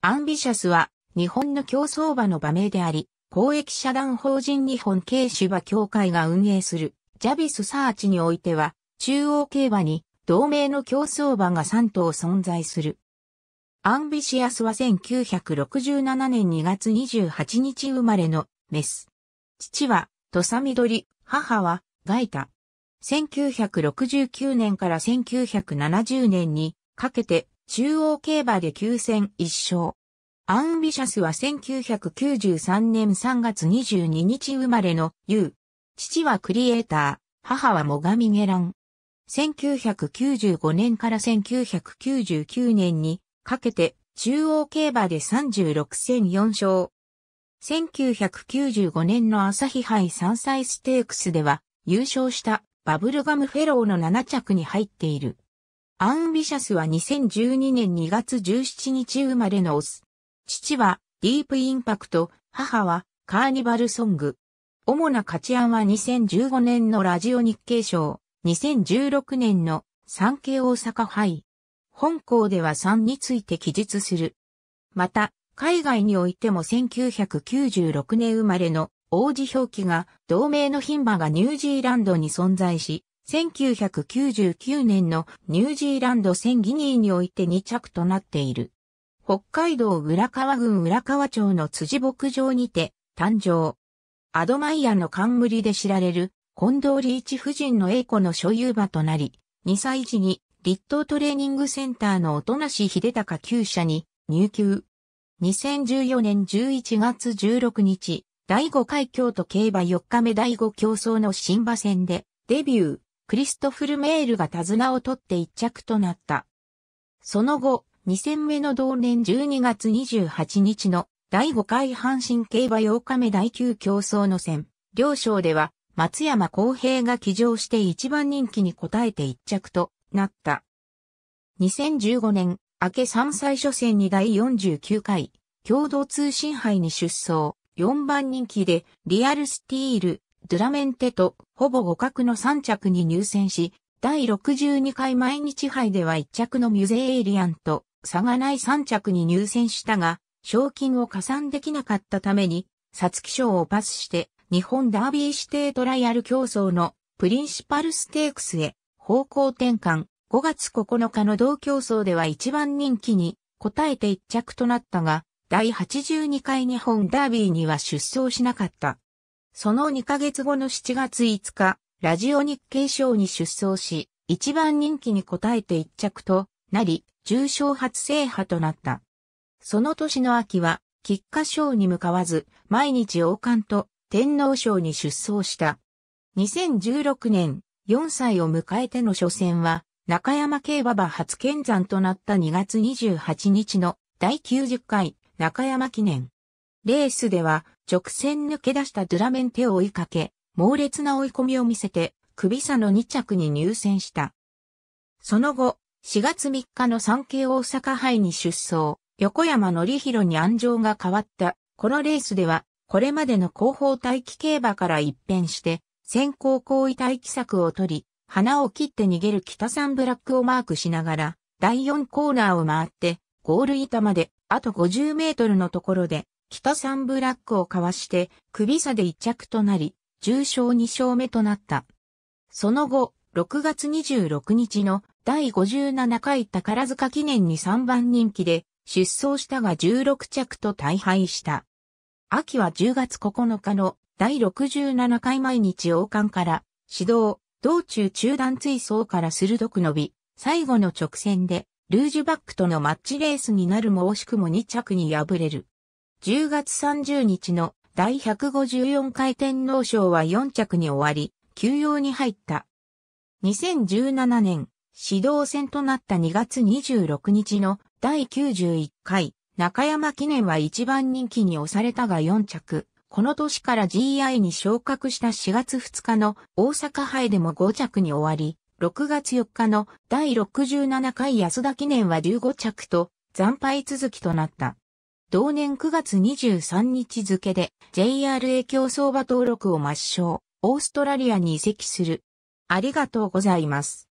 アンビシャスは日本の競走馬の馬名であり、公益社団法人日本軽種馬協会が運営するジャビスサーチにおいては中央競馬に同名の競走馬が3頭存在する。アンビシアスは1967年2月28日生まれのメス。父は土佐緑、母はガイタ。1969年から1970年にかけて中央競馬で9戦1勝。アンビシャスは1993年3月22日生まれの U。父はクリエイター、母はモガミゲラン。1995年から1999年にかけて中央競馬で36戦4勝。1995年の朝日杯3歳ステークスでは優勝したバブルガムフェローの7着に入っている。アンビシャスは2012年2月17日生まれのオス。父はディープインパクト、母はカーニバルソング。主な勝ち案は2015年のラジオ日経賞、2016年の産経大阪杯。本校では3について記述する。また、海外においても1996年生まれの王子表記が同名の牝馬がニュージーランドに存在し、1999年のニュージーランド戦ギニーにおいて2着となっている。北海道浦川郡浦川町の辻牧場にて誕生。アドマイヤの冠で知られる近藤リーチ夫人の栄子の所有馬となり、2歳時に立東トレーニングセンターの音無秀隆厩舎に入厩。2014年11月16日、第5回京都競馬4日目第5競争の新馬戦でデビュー、クリストフルメールが手綱を取って1着となった。その後、2戦目の同年12月28日の第5回阪神競馬8日目第9競争の戦、両賞では松山公平が騎乗して一番人気に応えて1着となった。2015年、明け3歳初戦に第49回、共同通信杯に出走、4番人気で、リアルスティール、ドラメンテと、ほぼ互角の3着に入選し、第62回毎日杯では1着のミュゼエイリアンと、差がない3着に入選したが、賞金を加算できなかったために、皐月賞をパスして、日本ダービー指定トライアル競争のプリンシパルステークスへ方向転換。5月9日の同競争では一番人気に応えて一着となったが、第82回日本ダービーには出走しなかった。その2ヶ月後の7月5日、ラジオ日経賞に出走し、一番人気に応えて一着となり、重賞初制覇となった。その年の秋は、菊花賞に向かわず、毎日王冠と天皇賞に出走した。2016年、4歳を迎えての初戦は、中山競馬場初見山となった2月28日の第90回中山記念。レースでは直線抜け出したドゥラメンテを追いかけ、猛烈な追い込みを見せて首差の2着に入選した。その後、4月3日の産経大阪杯に出走、横山則弘に安城が変わったこのレースでは、これまでの後方待機競馬から一変して、先行行為待機策を取り、鼻を切って逃げる北三ブラックをマークしながら、第4コーナーを回って、ゴール板まで、あと50メートルのところで、北三ブラックをかわして、首差で1着となり、重賞2勝目となった。その後、6月26日の第57回宝塚記念に3番人気で出走したが16着と大敗した。秋は10月9日の第67回毎日王冠から指導、道中中段追走から鋭く伸び、最後の直線でルージュバックとのマッチレースになるも惜しくも2着に敗れる。10月30日の第154回天皇賞は4着に終わり、休養に入った。2017年、指導戦となった2月26日の第91回中山記念は一番人気に押されたが4着。この年から GI に昇格した4月2日の大阪杯でも5着に終わり、6月4日の第67回安田記念は15着と惨敗続きとなった。同年9月23日付で JRA 競走馬登録を抹消、オーストラリアに移籍する。ありがとうございます。